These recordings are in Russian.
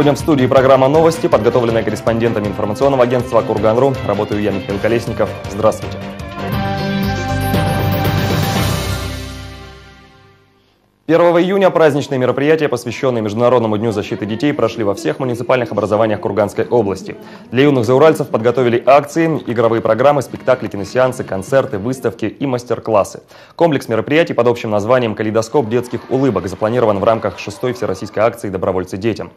Сегодня в студии программа «Новости», подготовленная корреспондентами информационного агентства «Курган.ру». Работаю я, Михаил Колесников. Здравствуйте. 1 июня праздничные мероприятия, посвященные Международному дню защиты детей, прошли во всех муниципальных образованиях Курганской области. Для юных зауральцев подготовили акции, игровые программы, спектакли, киносеансы, концерты, выставки и мастер-классы. Комплекс мероприятий под общим названием «Калейдоскоп детских улыбок» запланирован в рамках шестой всероссийской акции «Добровольцы детям».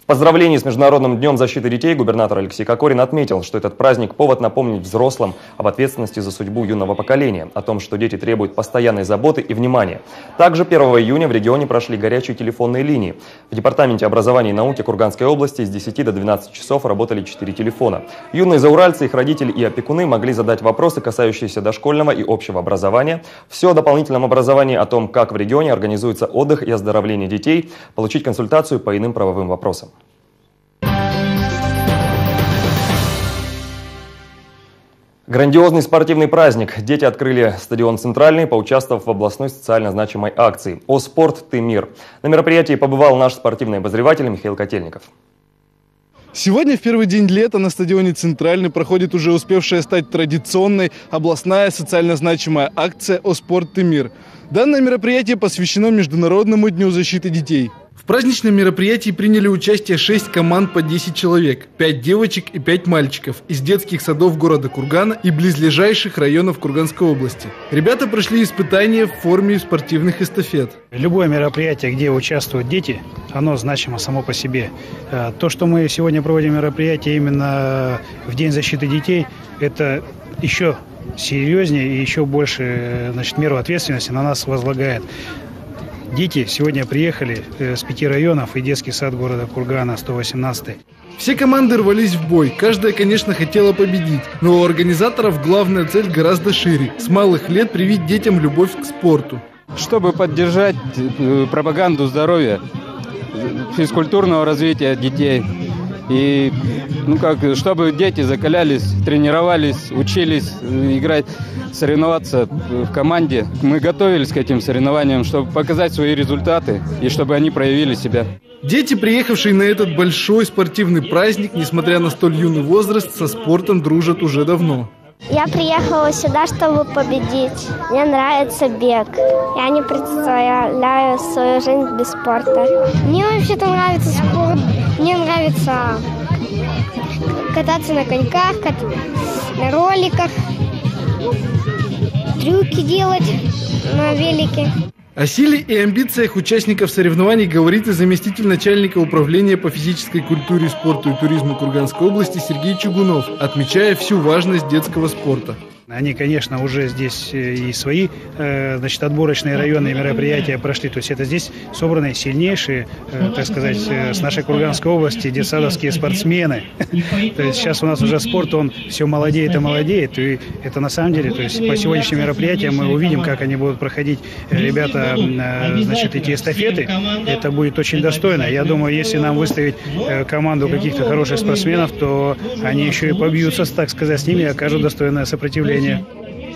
В поздравлении с Международным днем защиты детей губернатор Алексей Кокорин отметил, что этот праздник – повод напомнить взрослым об ответственности за судьбу юного поколения, о том, что дети требуют постоянной заботы и внимания. Также 1 июня в регионе прошли горячие телефонные линии. В Департаменте образования и науки Курганской области с 10 до 12 часов работали 4 телефона. Юные зауральцы, их родители и опекуны могли задать вопросы, касающиеся дошкольного и общего образования, все о дополнительном образовании, о том, как в регионе организуется отдых и оздоровление детей, получить консультацию по иным правовым вопросам. Грандиозный спортивный праздник. Дети открыли стадион «Центральный», поучаствовав в областной социально значимой акции «О спорт, ты мир». На мероприятии побывал наш спортивный обозреватель Михаил Котельников. Сегодня, в первый день лета, на стадионе «Центральный» проходит уже успевшая стать традиционной областная социально значимая акция «О спорт, ты мир». Данное мероприятие посвящено Международному дню защиты детей. Праздничном мероприятии приняли участие 6 команд по 10 человек, 5 девочек и 5 мальчиков из детских садов города Кургана и близлежащих районов Курганской области. Ребята прошли испытания в форме спортивных эстафет. Любое мероприятие, где участвуют дети, оно значимо само по себе. Э, то, что мы сегодня проводим мероприятие именно в День защиты детей, это еще серьезнее и еще больше э, значит, меру ответственности на нас возлагает. Дети сегодня приехали э, с пяти районов и детский сад города Кургана 118. Все команды рвались в бой. Каждая, конечно, хотела победить. Но у организаторов главная цель гораздо шире. С малых лет привить детям любовь к спорту. Чтобы поддержать э, пропаганду здоровья, физкультурного развития детей, и, ну как, чтобы дети закалялись, тренировались, учились играть, соревноваться в команде. Мы готовились к этим соревнованиям, чтобы показать свои результаты и чтобы они проявили себя. Дети, приехавшие на этот большой спортивный праздник, несмотря на столь юный возраст, со спортом дружат уже давно. Я приехала сюда, чтобы победить. Мне нравится бег. Я не представляю свою жизнь без спорта. Мне вообще-то нравится спорт. Мне нравится кататься на коньках, на роликах, трюки делать на велике. О силе и амбициях участников соревнований говорит и заместитель начальника управления по физической культуре, спорту и туризму Курганской области Сергей Чугунов, отмечая всю важность детского спорта. Они, конечно, уже здесь э, и свои э, значит, отборочные районные мероприятия прошли. То есть это здесь собраны сильнейшие, э, так сказать, с нашей Курганской области детсадовские спортсмены. То есть сейчас у нас уже спорт, он все молодеет и молодеет. И это на самом деле, то есть по сегодняшним мероприятиям мы увидим, как они будут проходить, ребята, значит, эти эстафеты. Это будет очень достойно. Я думаю, если нам выставить команду каких-то хороших спортсменов, то они еще и побьются, так сказать, с ними и окажут достойное сопротивление зрения.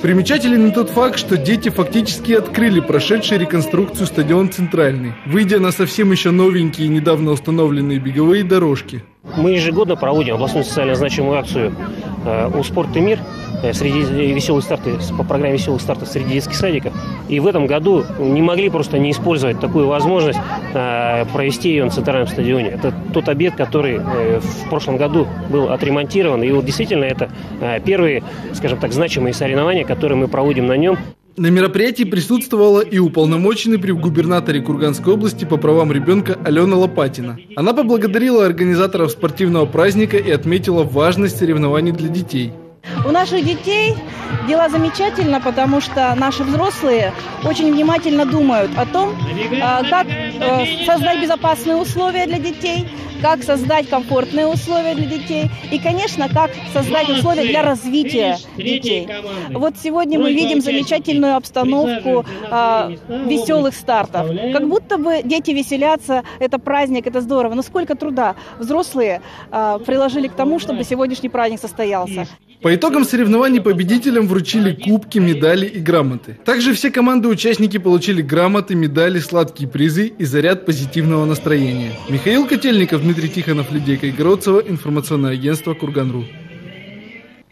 Примечателен и тот факт, что дети фактически открыли прошедший реконструкцию стадион «Центральный», выйдя на совсем еще новенькие недавно установленные беговые дорожки. Мы ежегодно проводим областную социально значимую акцию э, «У спорт и мир», Э, среди веселых стартов, по программе веселых стартов среди детских садиков. И в этом году не могли просто не использовать такую возможность э, провести ее на центральном стадионе. Это тот объект, который э, в прошлом году был отремонтирован. И вот действительно это первые, скажем так, значимые соревнования, которые мы проводим на нем. На мероприятии присутствовала и уполномоченный при губернаторе Курганской области по правам ребенка Алена Лопатина. Она поблагодарила организаторов спортивного праздника и отметила важность соревнований для детей. У наших детей дела замечательно, потому что наши взрослые очень внимательно думают о том, а, как э, создать безопасные условия для детей, как создать комфортные условия для детей и, конечно, как создать условия для развития детей. Вот сегодня мы видим замечательную обстановку а, веселых стартов. Как будто бы дети веселятся, это праздник, это здорово. Но сколько труда взрослые а, приложили к тому, чтобы сегодняшний праздник состоялся. По итогам соревнований победителям вручили кубки, медали и грамоты. Также все команды-участники получили грамоты, медали, сладкие призы и заряд позитивного настроения. Михаил Котельников, Дмитрий Тихонов, Лидия Кайгородцева, информационное агентство Курганру.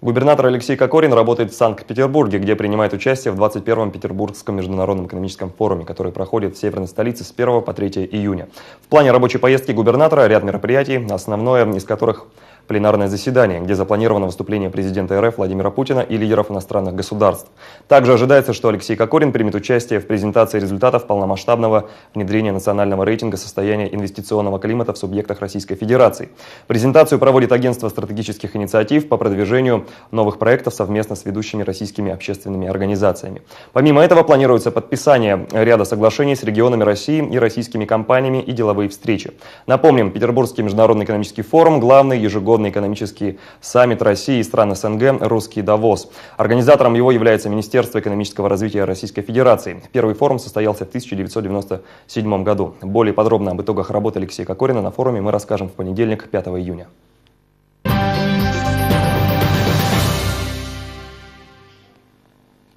Губернатор Алексей Кокорин работает в Санкт-Петербурге, где принимает участие в 21-м Петербургском международном экономическом форуме, который проходит в северной столице с 1 по 3 июня. Плане рабочей поездки губернатора ряд мероприятий, основное из которых пленарное заседание, где запланировано выступление президента РФ Владимира Путина и лидеров иностранных государств. Также ожидается, что Алексей Кокорин примет участие в презентации результатов полномасштабного внедрения национального рейтинга состояния инвестиционного климата в субъектах Российской Федерации. Презентацию проводит Агентство стратегических инициатив по продвижению новых проектов совместно с ведущими российскими общественными организациями. Помимо этого планируется подписание ряда соглашений с регионами России и российскими компаниями и деловые встречи. Напомним, Петербургский международный экономический форум – главный ежегодный экономический саммит России и стран СНГ «Русский Давос». Организатором его является Министерство экономического развития Российской Федерации. Первый форум состоялся в 1997 году. Более подробно об итогах работы Алексея Кокорина на форуме мы расскажем в понедельник, 5 июня.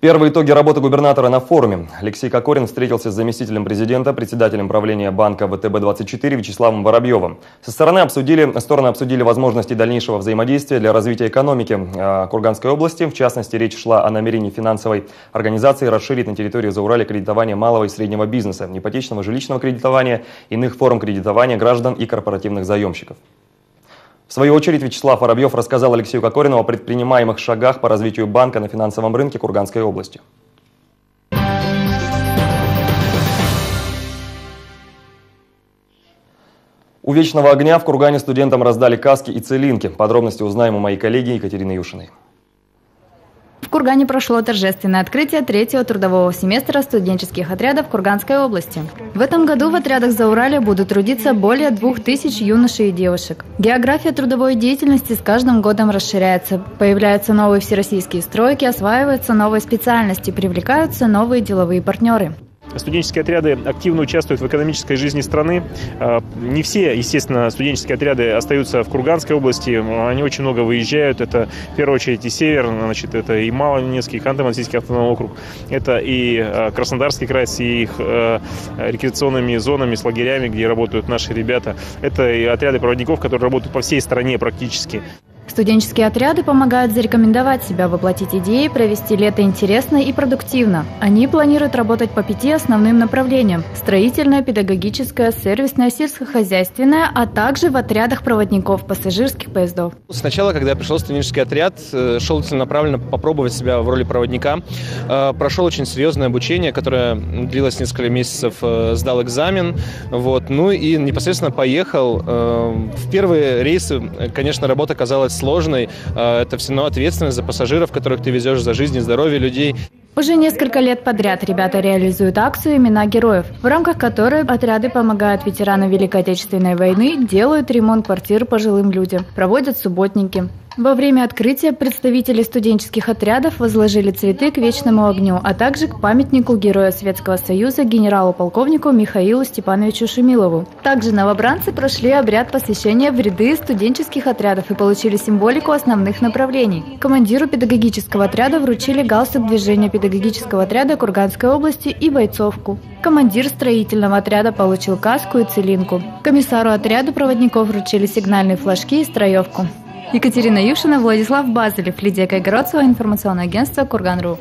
Первые итоги работы губернатора на форуме. Алексей Кокорин встретился с заместителем президента, председателем правления банка ВТБ-24 Вячеславом Воробьевым. Со стороны обсудили, стороны обсудили возможности дальнейшего взаимодействия для развития экономики э, Курганской области. В частности, речь шла о намерении финансовой организации расширить на территории Заурали кредитование малого и среднего бизнеса, ипотечного жилищного кредитования, иных форм кредитования граждан и корпоративных заемщиков. В свою очередь Вячеслав Воробьев рассказал Алексею Кокорину о предпринимаемых шагах по развитию банка на финансовом рынке Курганской области. У вечного огня в Кургане студентам раздали каски и целинки. Подробности узнаем у моей коллеги Екатерины Юшиной. Кургане прошло торжественное открытие третьего трудового семестра студенческих отрядов Курганской области. В этом году в отрядах за Урале будут трудиться более двух тысяч юношей и девушек. География трудовой деятельности с каждым годом расширяется. Появляются новые всероссийские стройки, осваиваются новые специальности, привлекаются новые деловые партнеры. Студенческие отряды активно участвуют в экономической жизни страны. А, не все, естественно, студенческие отряды остаются в Курганской области. Они очень много выезжают. Это, в первую очередь, и север, значит, это и Малонецкий, Ханты-Мансийский автономный округ. Это и а, Краснодарский край с их а, рекреационными зонами, с лагерями, где работают наши ребята. Это и отряды проводников, которые работают по всей стране практически. Студенческие отряды помогают зарекомендовать себя, воплотить идеи, провести лето интересно и продуктивно. Они планируют работать по пяти основным направлениям – строительное, педагогическое, сервисное, сельскохозяйственное, а также в отрядах проводников пассажирских поездов. Сначала, когда я пришел в студенческий отряд, э, шел целенаправленно попробовать себя в роли проводника. Э, прошел очень серьезное обучение, которое длилось несколько месяцев, э, сдал экзамен. Вот. Ну и непосредственно поехал. В первые рейсы, конечно, работа казалась сложной. А, это все равно ответственность за пассажиров, которых ты везешь, за жизнь и здоровье людей. Уже несколько лет подряд ребята реализуют акцию «Имена героев», в рамках которой отряды помогают ветеранам Великой Отечественной войны, делают ремонт квартир пожилым людям, проводят субботники. Во время открытия представители студенческих отрядов возложили цветы к вечному огню, а также к памятнику Героя Советского Союза генералу-полковнику Михаилу Степановичу Шумилову. Также новобранцы прошли обряд посвящения в ряды студенческих отрядов и получили символику основных направлений. Командиру педагогического отряда вручили галстук движения педагогического отряда Курганской области и бойцовку. Командир строительного отряда получил каску и целинку. Комиссару отряда проводников вручили сигнальные флажки и строевку. Екатерина Юшина, Владислав Базелев, Лидия Кайгородцева, информационное агентство Курган.ру.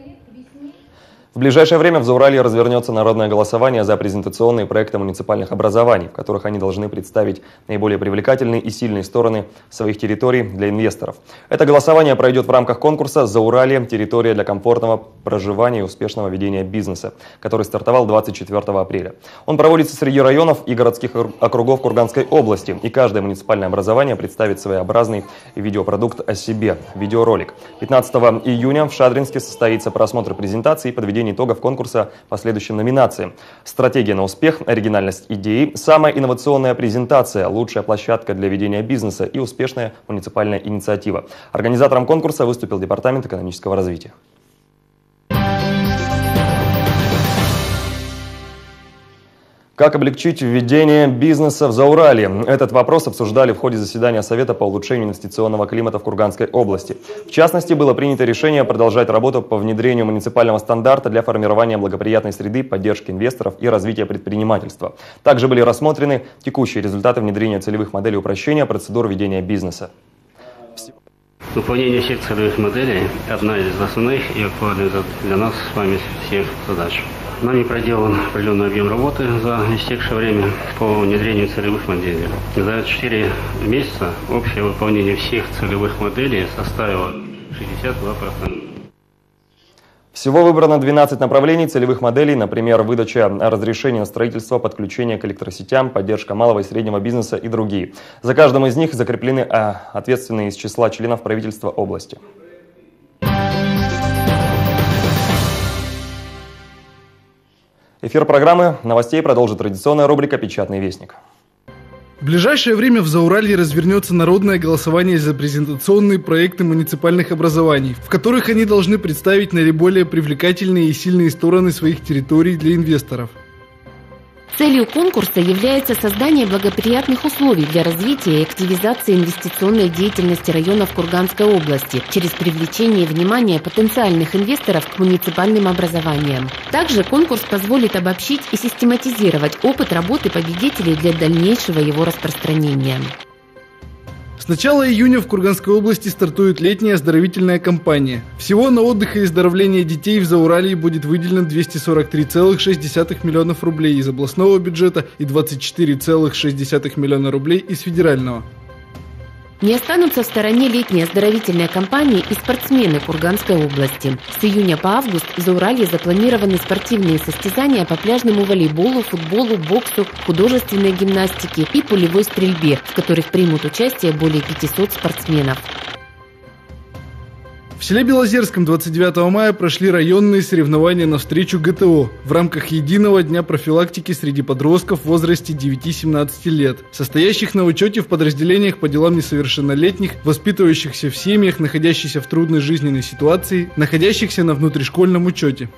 В ближайшее время в Зауралье развернется народное голосование за презентационные проекты муниципальных образований, в которых они должны представить наиболее привлекательные и сильные стороны своих территорий для инвесторов. Это голосование пройдет в рамках конкурса «Зауралье. Территория для комфортного проживания и успешного ведения бизнеса», который стартовал 24 апреля. Он проводится среди районов и городских округов Курганской области, и каждое муниципальное образование представит своеобразный видеопродукт о себе – видеоролик. 15 июня в Шадринске состоится просмотр презентации и подведение подведения итогов конкурса по следующим номинациям. Стратегия на успех, оригинальность идеи, самая инновационная презентация, лучшая площадка для ведения бизнеса и успешная муниципальная инициатива. Организатором конкурса выступил Департамент экономического развития. Как облегчить введение бизнеса в Заурале? Этот вопрос обсуждали в ходе заседания Совета по улучшению инвестиционного климата в Курганской области. В частности, было принято решение продолжать работу по внедрению муниципального стандарта для формирования благоприятной среды, поддержки инвесторов и развития предпринимательства. Также были рассмотрены текущие результаты внедрения целевых моделей упрощения процедур ведения бизнеса. Выполнение всех целевых моделей – одна из основных и актуальных для нас с вами всех задач. Нами проделан определенный объем работы за истекшее время по внедрению целевых моделей. За 4 месяца общее выполнение всех целевых моделей составило 62%. Всего выбрано 12 направлений целевых моделей, например, выдача разрешений на строительство, подключение к электросетям, поддержка малого и среднего бизнеса и другие. За каждым из них закреплены а, ответственные из числа членов правительства области. Эфир программы новостей продолжит традиционная рубрика «Печатный вестник». В ближайшее время в Зауралье развернется народное голосование за презентационные проекты муниципальных образований, в которых они должны представить наиболее привлекательные и сильные стороны своих территорий для инвесторов. Целью конкурса является создание благоприятных условий для развития и активизации инвестиционной деятельности районов Курганской области через привлечение внимания потенциальных инвесторов к муниципальным образованиям. Также конкурс позволит обобщить и систематизировать опыт работы победителей для дальнейшего его распространения. С начала июня в Курганской области стартует летняя оздоровительная кампания. Всего на отдых и оздоровление детей в Зауралье будет выделено 243,6 миллионов рублей из областного бюджета и 24,6 миллиона рублей из федерального. Не останутся в стороне летней оздоровительной кампании и спортсмены Курганской области. С июня по август в Зауралье запланированы спортивные состязания по пляжному волейболу, футболу, боксу, художественной гимнастике и пулевой стрельбе, в которых примут участие более 500 спортсменов. В селе Белозерском 29 мая прошли районные соревнования на встречу ГТО в рамках единого дня профилактики среди подростков в возрасте 9-17 лет, состоящих на учете в подразделениях по делам несовершеннолетних, воспитывающихся в семьях, находящихся в трудной жизненной ситуации, находящихся на внутришкольном учете.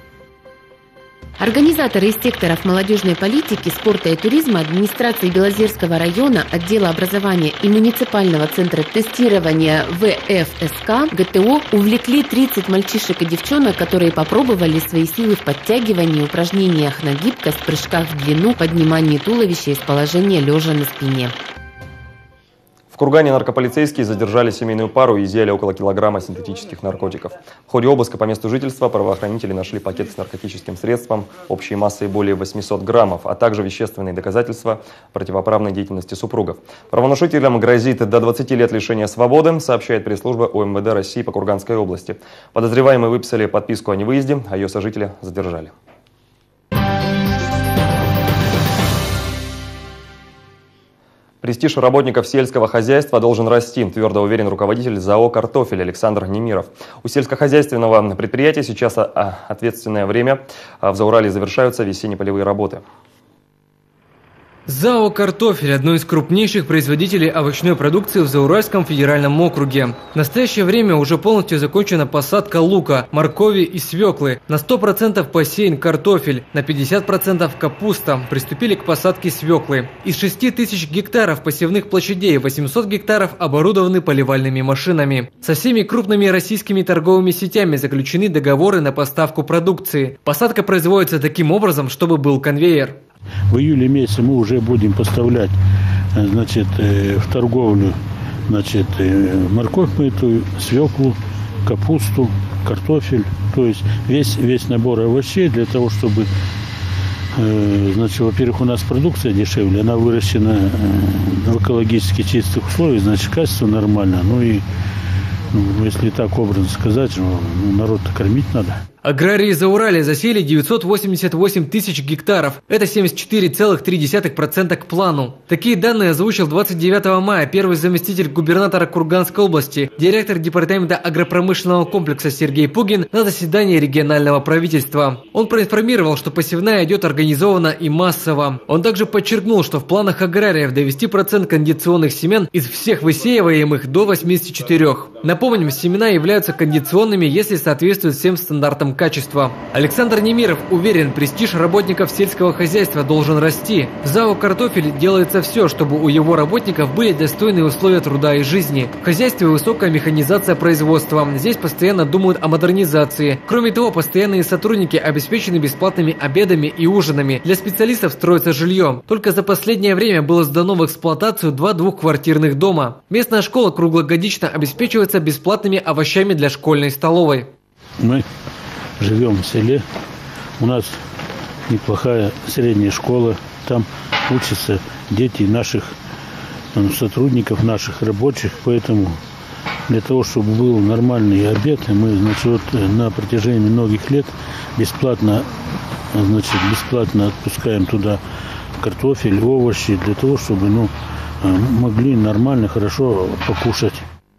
Организаторы из секторов молодежной политики, спорта и туризма администрации Белозерского района, отдела образования и муниципального центра тестирования ВФСК ГТО увлекли 30 мальчишек и девчонок, которые попробовали свои силы в подтягивании, упражнениях на гибкость, прыжках в длину, поднимании туловища из положения лежа на спине. В Кургане наркополицейские задержали семейную пару и изъяли около килограмма синтетических наркотиков. В ходе обыска по месту жительства правоохранители нашли пакет с наркотическим средством общей массой более 800 граммов, а также вещественные доказательства противоправной деятельности супругов. Правонарушителям грозит до 20 лет лишения свободы, сообщает пресс-служба ОМВД России по Курганской области. Подозреваемые выписали подписку о невыезде, а ее сожители задержали. Престиж работников сельского хозяйства должен расти, твердо уверен руководитель ЗАО «Картофель» Александр Немиров. У сельскохозяйственного предприятия сейчас а, ответственное время. А в Заурале завершаются весенне-полевые работы. ЗАО «Картофель» – одно из крупнейших производителей овощной продукции в Зауральском федеральном округе. В настоящее время уже полностью закончена посадка лука, моркови и свеклы. На 100% посеян картофель, на 50% капуста. Приступили к посадке свеклы. Из 6 тысяч гектаров посевных площадей 800 гектаров оборудованы поливальными машинами. Со всеми крупными российскими торговыми сетями заключены договоры на поставку продукции. Посадка производится таким образом, чтобы был конвейер. В июле месяце мы уже будем поставлять э, значит, э, в торговлю значит, э, морковь мытую, свеклу, капусту, картофель. То есть весь, весь набор овощей для того, чтобы Значит, во-первых, у нас продукция дешевле, она выращена в экологически чистых условиях, значит, качество нормально. Ну и, ну, если так образно сказать, ну, народ-то кормить надо. Аграрии за Урале засели 988 тысяч гектаров. Это 74,3% к плану. Такие данные озвучил 29 мая первый заместитель губернатора Курганской области, директор департамента агропромышленного комплекса Сергей Пугин на заседании регионального правительства. Он проинформировал, что посевная идет организованно и массово. Он также подчеркнул, что в планах аграриев довести процент кондиционных семян из всех высеиваемых до 84. Напомним, семена являются кондиционными, если соответствуют всем стандартам стандартам качества. Александр Немиров уверен, престиж работников сельского хозяйства должен расти. В ЗАО «Картофель» делается все, чтобы у его работников были достойные условия труда и жизни. В хозяйстве высокая механизация производства. Здесь постоянно думают о модернизации. Кроме того, постоянные сотрудники обеспечены бесплатными обедами и ужинами. Для специалистов строится жилье. Только за последнее время было сдано в эксплуатацию два двухквартирных дома. Местная школа круглогодично обеспечивается бесплатными овощами для школьной столовой. Мы живем в селе. У нас неплохая средняя школа. Там учатся дети наших сотрудников, наших рабочих. Поэтому для того, чтобы был нормальный обед, мы значит, вот на протяжении многих лет бесплатно, значит, бесплатно отпускаем туда картофель, овощи, для того, чтобы ну, могли нормально, хорошо покушать.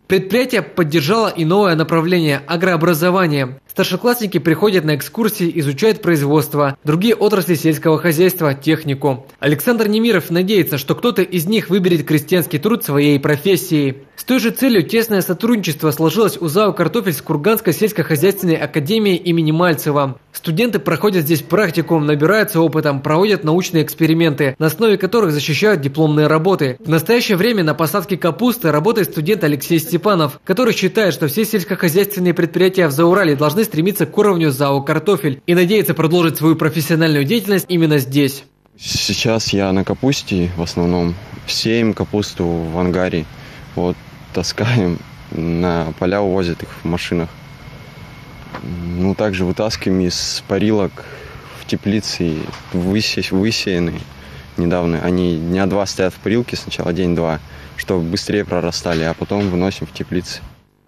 Предприятие поддержало и новое направление – агрообразование. Старшеклассники приходят на экскурсии, изучают производство, другие отрасли сельского хозяйства, технику. Александр Немиров надеется, что кто-то из них выберет крестьянский труд своей профессией. Той же целью тесное сотрудничество сложилось у ЗАО «Картофель» с Курганской сельскохозяйственной академией имени Мальцева. Студенты проходят здесь практикум, набираются опытом, проводят научные эксперименты, на основе которых защищают дипломные работы. В настоящее время на посадке капусты работает студент Алексей Степанов, который считает, что все сельскохозяйственные предприятия в Заурале должны стремиться к уровню ЗАО «Картофель» и надеется продолжить свою профессиональную деятельность именно здесь. Сейчас я на капусте в основном. Сеем капусту в ангаре. Вот таскаем на поля, увозят их в машинах. Ну, также вытаскиваем из парилок в теплице, высе, высеянные недавно. Они дня два стоят в парилке, сначала день-два, чтобы быстрее прорастали, а потом выносим в теплицы.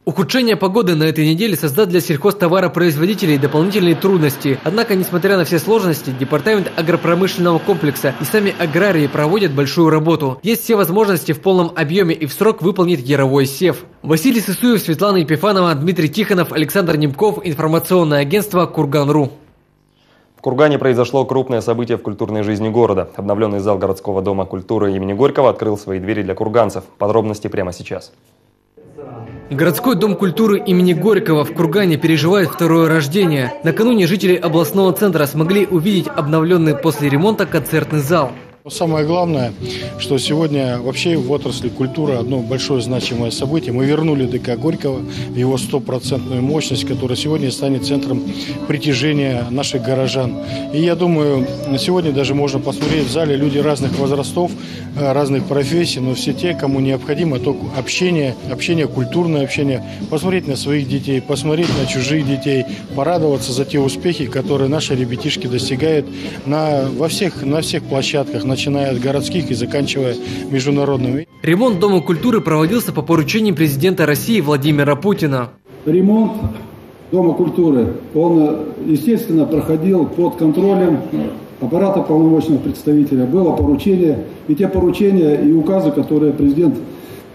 Ухудшение погоды на этой неделе создаст для сельхозтоваропроизводителей дополнительные трудности. Однако, несмотря на все сложности, Департамент агропромышленного комплекса и сами аграрии проводят большую работу. Есть все возможности в полном объеме и в срок выполнить яровой сев. Василий Сысуев, Светлана Епифанова, Дмитрий Тихонов, Александр Немков, информационное агентство «Курган.ру». В Кургане произошло крупное событие в культурной жизни города. Обновленный зал городского дома культуры имени Горького открыл свои двери для курганцев. Подробности прямо сейчас. Городской дом культуры имени Горького в Кургане переживает второе рождение. Накануне жители областного центра смогли увидеть обновленный после ремонта концертный зал. Самое главное, что сегодня вообще в отрасли культуры одно большое значимое событие. Мы вернули ДК Горького его стопроцентную мощность, которая сегодня станет центром притяжения наших горожан. И я думаю, сегодня даже можно посмотреть в зале люди разных возрастов, э, разных профессий, но все те, кому необходимо только общение, общение, культурное общение, посмотреть на своих детей, посмотреть на чужих детей, порадоваться за те успехи, которые наши ребятишки достигают на, во всех, на всех площадках, на начиная от городских и заканчивая международными. Ремонт Дома культуры проводился по поручению президента России Владимира Путина. Ремонт Дома культуры, он, естественно, проходил под контролем аппарата полномочного представителя. Было поручение, и те поручения и указы, которые президент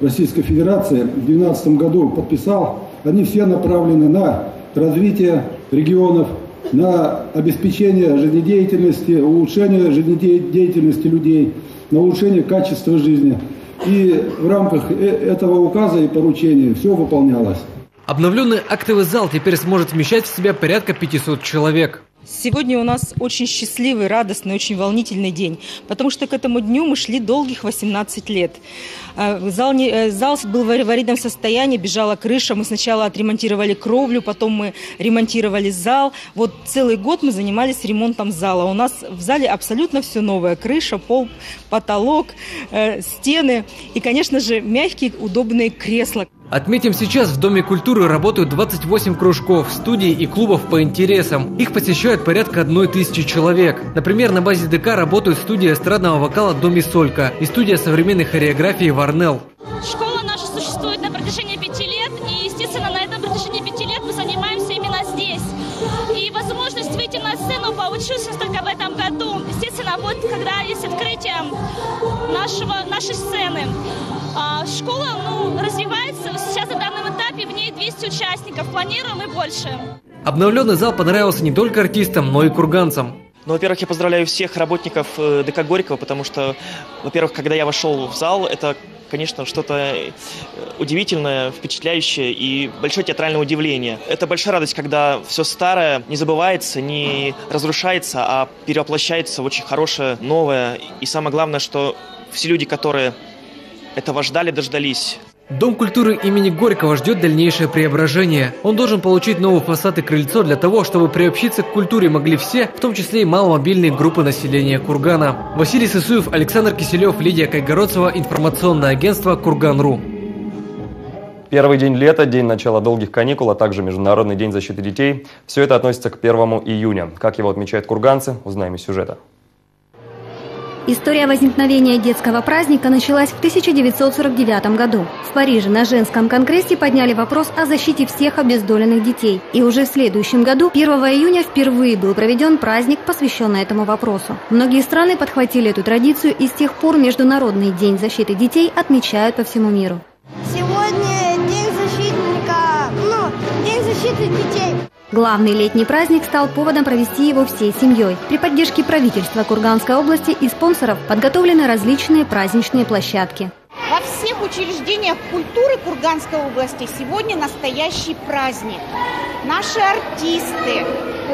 Российской Федерации в 2012 году подписал, они все направлены на развитие регионов, на обеспечение жизнедеятельности, улучшение жизнедеятельности людей, на улучшение качества жизни. И в рамках э, этого указа и поручения все выполнялось. Обновленный актовый зал теперь сможет вмещать в себя порядка 500 человек. Сегодня у нас очень счастливый, радостный, очень волнительный день, потому что к этому дню мы шли долгих 18 лет. Э, зал, не, э, зал был в аварийном состоянии, бежала крыша. Мы сначала отремонтировали кровлю, потом мы ремонтировали зал. Вот целый год мы занимались ремонтом зала. У нас в зале абсолютно все новое. Крыша, пол, потолок, э, стены и, конечно же, мягкие, удобные кресла. Отметим, сейчас в Доме культуры работают 28 кружков, студий и клубов по интересам. Их посещают порядка одной тысячи человек. Например, на базе ДК работают студия эстрадного вокала Доми Солька и студия современной хореографии Варнел. Школа наша существует на протяжении пяти лет, и, естественно, на этом протяжении пяти лет мы занимаемся именно здесь. И возможность выйти на сцену получилась только в этом году. Естественно, вот когда есть открытие нашего, нашей сцены. А, школа ну, развивается. Участников. Планируем и больше. Обновленный зал понравился не только артистам, но и курганцам. Ну, во-первых, я поздравляю всех работников э, ДК Горького, потому что, во-первых, когда я вошел в зал, это конечно, что-то э, удивительное, впечатляющее и большое театральное удивление. Это большая радость, когда все старое не забывается, не разрушается, а перевоплощается в очень хорошее, новое. И самое главное, что все люди, которые этого ждали, дождались. Дом культуры имени Горького ждет дальнейшее преображение. Он должен получить новый фасад и крыльцо для того, чтобы приобщиться к культуре могли все, в том числе и маломобильные группы населения Кургана. Василий Сысуев, Александр Киселев, Лидия Кайгородцева, информационное агентство «Курган.ру». Первый день лета, день начала долгих каникул, а также Международный день защиты детей – все это относится к 1 июня. Как его отмечают курганцы, узнаем из сюжета. История возникновения детского праздника началась в 1949 году. В Париже на женском конгрессе подняли вопрос о защите всех обездоленных детей. И уже в следующем году, 1 июня, впервые был проведен праздник, посвященный этому вопросу. Многие страны подхватили эту традицию и с тех пор Международный день защиты детей отмечают по всему миру. Главный летний праздник стал поводом провести его всей семьей. При поддержке правительства Курганской области и спонсоров подготовлены различные праздничные площадки. Во всех учреждениях культуры Курганской области сегодня настоящий праздник. Наши артисты,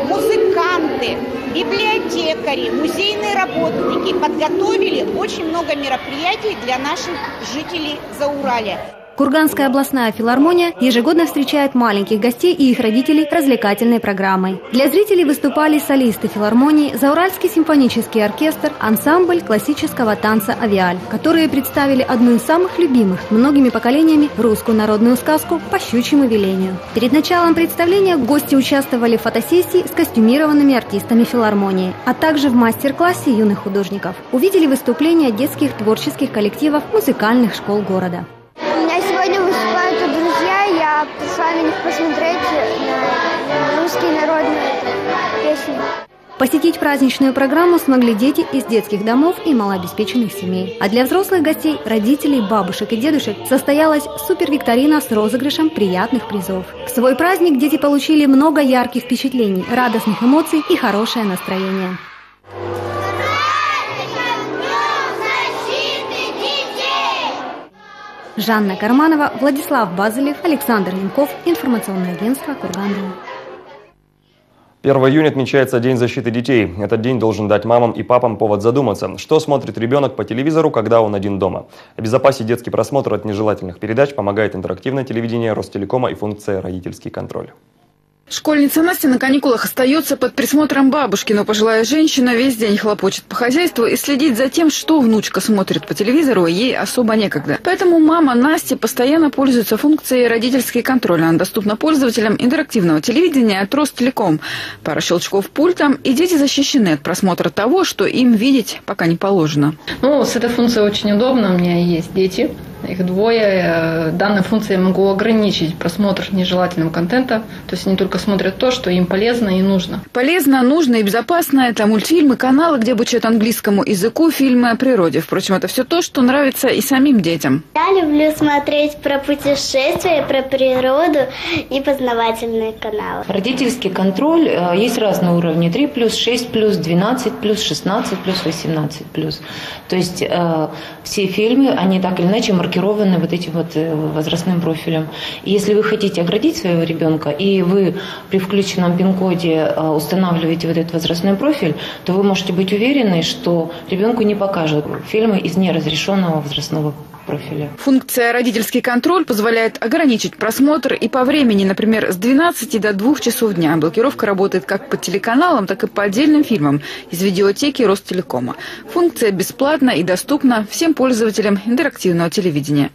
музыканты, библиотекари, музейные работники подготовили очень много мероприятий для наших жителей Зауралья. Курганская областная филармония ежегодно встречает маленьких гостей и их родителей развлекательной программой. Для зрителей выступали солисты филармонии, Зауральский симфонический оркестр, ансамбль классического танца «Авиаль», которые представили одну из самых любимых многими поколениями русскую народную сказку «По щучьему велению». Перед началом представления гости участвовали в фотосессии с костюмированными артистами филармонии, а также в мастер-классе юных художников. Увидели выступления детских творческих коллективов музыкальных школ города. Них посмотреть на русские народные песни. Посетить праздничную программу смогли дети из детских домов и малообеспеченных семей. А для взрослых гостей, родителей, бабушек и дедушек состоялась супервикторина с розыгрышем приятных призов. В свой праздник дети получили много ярких впечатлений, радостных эмоций и хорошее настроение. Жанна Карманова, Владислав Базылев, Александр Янков, информационное агентство «Курган.ру». 1 июня отмечается День защиты детей. Этот день должен дать мамам и папам повод задуматься, что смотрит ребенок по телевизору, когда он один дома. Обезопасить детский просмотр от нежелательных передач помогает интерактивное телевидение Ростелекома и функция «Родительский контроль». Школьница Настя на каникулах остается под присмотром бабушки, но пожилая женщина весь день хлопочет по хозяйству и следить за тем, что внучка смотрит по телевизору, ей особо некогда. Поэтому мама Насти постоянно пользуется функцией родительский контроль. Она доступна пользователям интерактивного телевидения от Ростелеком. Пара щелчков пультом, и дети защищены от просмотра того, что им видеть пока не положено. Ну, с этой функцией очень удобно. У меня есть дети, их двое. Данной функцией я могу ограничить просмотр нежелательного контента. То есть они только смотрят то, что им полезно и нужно. Полезно, нужно и безопасно. Это мультфильмы, каналы, где обучают английскому языку, фильмы о природе. Впрочем, это все то, что нравится и самим детям. Я люблю смотреть про путешествия, про природу и познавательные каналы. Родительский контроль э, есть разные уровни. 3 плюс, 6 плюс, 12 плюс, 16 плюс, 18 плюс. То есть э, все фильмы, они так или иначе маркированы вот этим вот э, возрастным профилем. И если вы хотите оградить своего ребенка, и вы при включенном пин-коде э, устанавливаете вот этот возрастной профиль, то вы можете быть уверены, что ребенку не покажут фильмы из неразрешенного возрастного профиля. Функция «Родительский контроль» позволяет ограничить просмотр и по времени, например, с 12 до 2 часов дня. Блокировка работает как по телеканалам, так и по отдельным фильмам из видеотеки Ростелекома. Функция бесплатна и доступна всем пользователям интерактивного телевидения.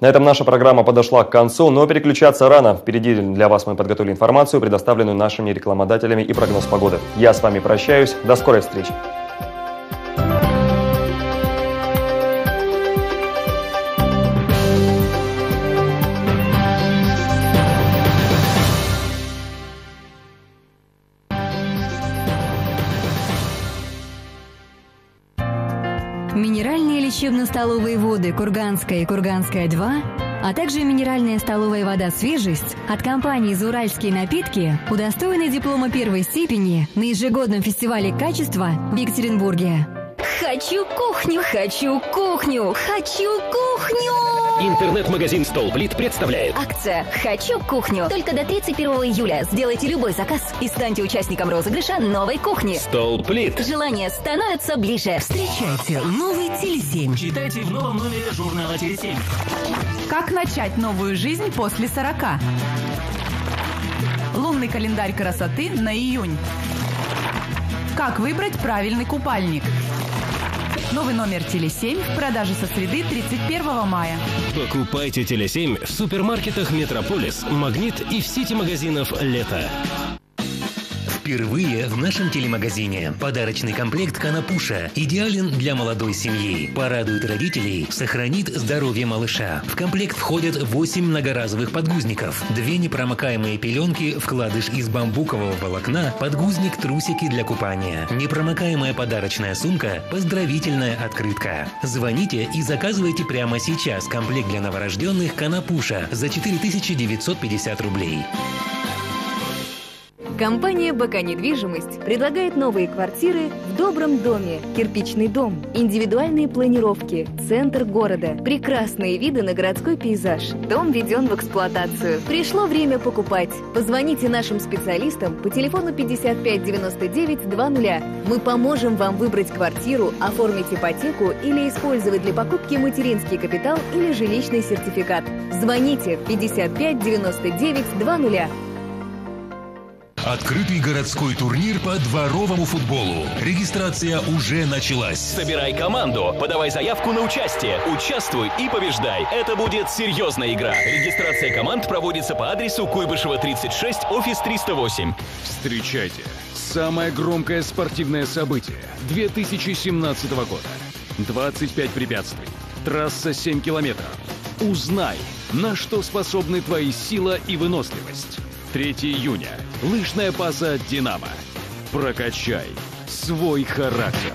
На этом наша программа подошла к концу, но переключаться рано. Впереди для вас мы подготовили информацию, предоставленную нашими рекламодателями и прогноз погоды. Я с вами прощаюсь. До скорой встречи. Минеральные лечебно-столовые воды «Курганская» и «Курганская-2», а также минеральная столовая вода «Свежесть» от компании «Зауральские напитки» удостоены диплома первой степени на ежегодном фестивале качества в Екатеринбурге. Хочу кухню, хочу кухню, хочу кухню! Интернет-магазин Столплит представляет Акция «Хочу кухню». Только до 31 июля сделайте любой заказ и станьте участником розыгрыша новой кухни. Столплит. Желание становится ближе. Встречайте новый Теле7. Читайте в новом номере журнала Теле7. Как начать новую жизнь после 40? Лунный календарь красоты на июнь. Как выбрать правильный купальник? Новый номер Теле7 в продаже со среды 31 мая. Покупайте Теле7 в супермаркетах Метрополис, Магнит и в сети магазинов «Лето». Впервые в нашем телемагазине подарочный комплект Канапуша идеален для молодой семьи. Порадует родителей, сохранит здоровье малыша. В комплект входят 8 многоразовых подгузников, две непромокаемые пеленки, вкладыш из бамбукового волокна, подгузник, трусики для купания, непромокаемая подарочная сумка, поздравительная открытка. Звоните и заказывайте прямо сейчас комплект для новорожденных Канапуша за 4950 рублей. Компания «БК Недвижимость» предлагает новые квартиры в добром доме, кирпичный дом, индивидуальные планировки, центр города, прекрасные виды на городской пейзаж. Дом введен в эксплуатацию. Пришло время покупать. Позвоните нашим специалистам по телефону 55 99 20. Мы поможем вам выбрать квартиру, оформить ипотеку или использовать для покупки материнский капитал или жилищный сертификат. Звоните 55 99 20. Открытый городской турнир по дворовому футболу. Регистрация уже началась. Собирай команду, подавай заявку на участие, участвуй и побеждай. Это будет серьезная игра. Регистрация команд проводится по адресу Куйбышева 36, офис 308. Встречайте. Самое громкое спортивное событие 2017 года. 25 препятствий. Трасса 7 километров. Узнай, на что способны твои сила и выносливость. 3 июня. Лыжная база «Динамо». Прокачай свой характер.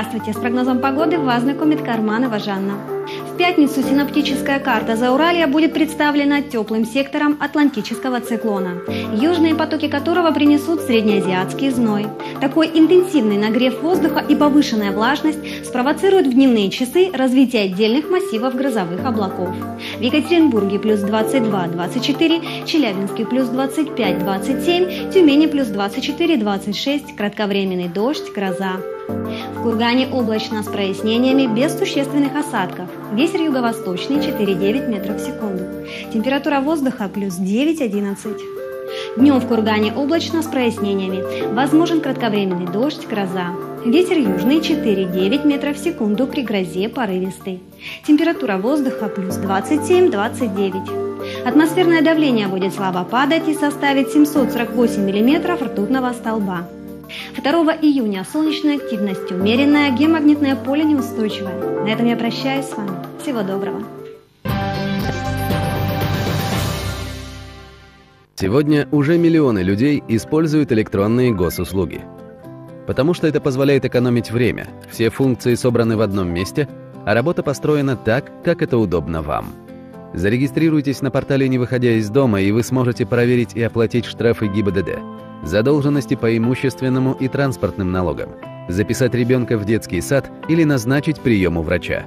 Здравствуйте! С прогнозом погоды вас знакомит Карманова Жанна. В пятницу синоптическая карта Зауралья будет представлена теплым сектором Атлантического циклона, южные потоки которого принесут среднеазиатский зной. Такой интенсивный нагрев воздуха и повышенная влажность спровоцируют в дневные часы развитие отдельных массивов грозовых облаков. В Екатеринбурге плюс 22-24, Челябинске плюс 25-27, Тюмени плюс 24-26, кратковременный дождь, гроза. Кургане облачно с прояснениями без существенных осадков. Ветер юго-восточный 4,9 метров в секунду. Температура воздуха плюс 9-11. Днем в Кургане облачно с прояснениями. Возможен кратковременный дождь, гроза. Ветер южный 4,9 метров в секунду при грозе порывистый. Температура воздуха плюс 27-29. Атмосферное давление будет слабо падать и составит 748 миллиметров ртутного столба. 2 июня солнечная активность умеренная, геомагнитное поле неустойчивое. На этом я прощаюсь с вами. Всего доброго. Сегодня уже миллионы людей используют электронные госуслуги. Потому что это позволяет экономить время. Все функции собраны в одном месте, а работа построена так, как это удобно вам. Зарегистрируйтесь на портале «Не выходя из дома», и вы сможете проверить и оплатить штрафы ГИБДД, задолженности по имущественному и транспортным налогам, записать ребенка в детский сад или назначить прием у врача.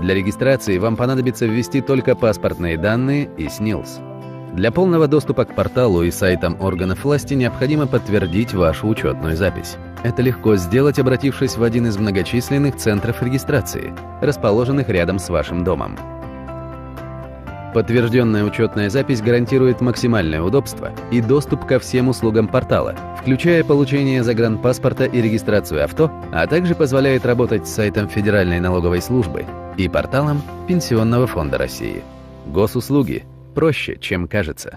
Для регистрации вам понадобится ввести только паспортные данные и СНИЛС. Для полного доступа к порталу и сайтам органов власти необходимо подтвердить вашу учетную запись. Это легко сделать, обратившись в один из многочисленных центров регистрации, расположенных рядом с вашим домом. Подтвержденная учетная запись гарантирует максимальное удобство и доступ ко всем услугам портала, включая получение загранпаспорта и регистрацию авто, а также позволяет работать с сайтом Федеральной налоговой службы и порталом Пенсионного фонда России. Госуслуги проще, чем кажется.